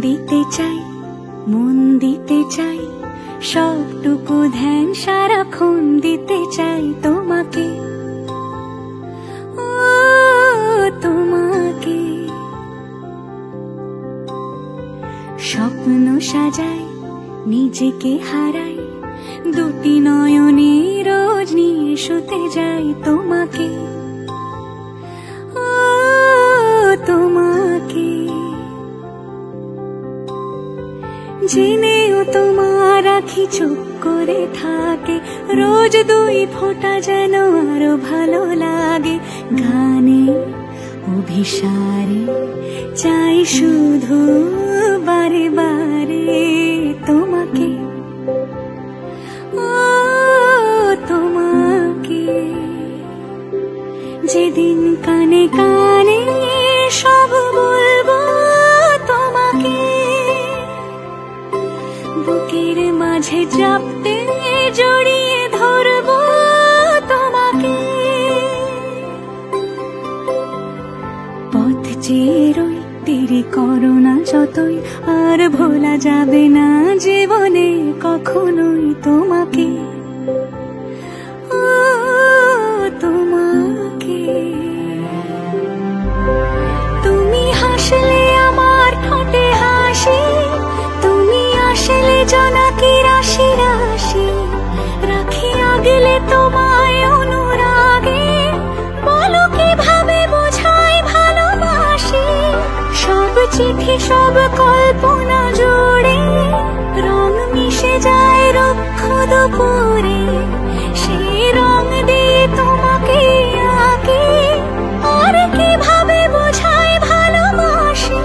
দিতে চাই, মন দিতে চাই, সবটুকু ধ্যান সারাক্ষণ দিতে চাই তোমাকে। তোমাকে। স্বপ্ন সাজাই, নিজেকে হারাই, দুটি নয়নে রোজ নিয়ে শুতে যাই তোমাকে। জেনেও তোমার আখি চুপ করে থাকে। রোজ দুই ফোঁটা যেন আরও ভালো লাগে। গানে, অভিসারে, চাই শুধু বারে বারে তোমাকে। তোমাকে। যেদিন কানে কানে সব চাপতে জড়িয়ে ধরবো তোমাকে। পথ চেরই তেরি করোনা যতই আর ভোলা যাবে না জীবনে কখনোই তোমাকে। চিঠি সব কল্পনা জোড়ে, রং মিশে যায় রক্ষ দুপুরে। সেই রং দিয়ে তোমাকে আগে আর কীভাবে ভালোবাসি?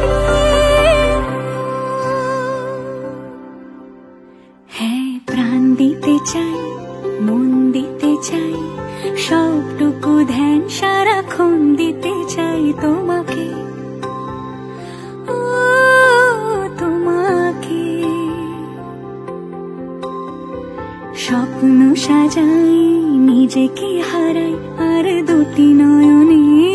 হ্যাঁ প্রাণ দিতে চাই, মন দিতে চাই, সবটুকু ধ্যান সারাক্ষণ দিতে চাই তোমাকে। স্বপ্ন সাজাই নিজেকে হারাই আর দুটি নয়নে